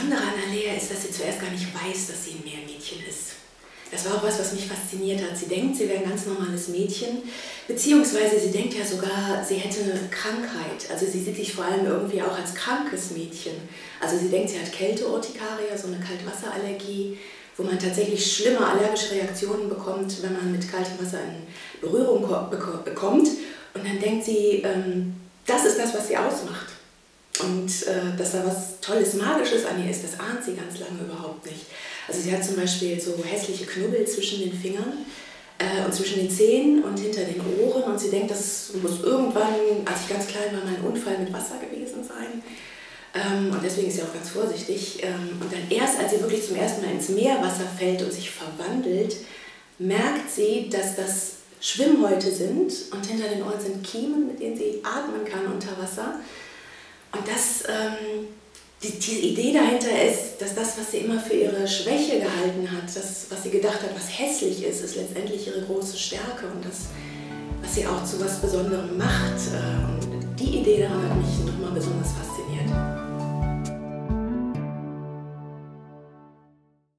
Besondere an Alea ist, dass sie zuerst gar nicht weiß, dass sie ein Meermädchen ist. Das war auch was, was mich fasziniert hat. Sie denkt, sie wäre ein ganz normales Mädchen, beziehungsweise sie denkt ja sogar, sie hätte eine Krankheit. Also sie sieht sich vor allem irgendwie auch als krankes Mädchen. Also sie denkt, sie hat Kälteurtikaria, so eine Kaltwasserallergie, wo man tatsächlich schlimme allergische Reaktionen bekommt, wenn man mit kaltem Wasser in Berührung bekommt. Und dann denkt sie, ähm, das ist das, was sie ausmacht. Äh, dass da was Tolles, Magisches an ihr ist, das ahnt sie ganz lange überhaupt nicht. Also sie hat zum Beispiel so hässliche Knubbel zwischen den Fingern äh, und zwischen den Zähnen und hinter den Ohren. Und sie denkt, das muss irgendwann, als ich ganz klein war, mal ein Unfall mit Wasser gewesen sein. Ähm, und deswegen ist sie auch ganz vorsichtig. Ähm, und dann erst, als sie wirklich zum ersten Mal ins Meerwasser fällt und sich verwandelt, merkt sie, dass das Schwimmhäute sind und hinter den Ohren sind Kiemen, mit denen sie atmen kann unter Wasser. Und das, ähm, die, die, Idee dahinter ist, dass das, was sie immer für ihre Schwäche gehalten hat, das, was sie gedacht hat, was hässlich ist, ist letztendlich ihre große Stärke und das, was sie auch zu was Besonderem macht. Äh, und die Idee daran hat mich nochmal besonders.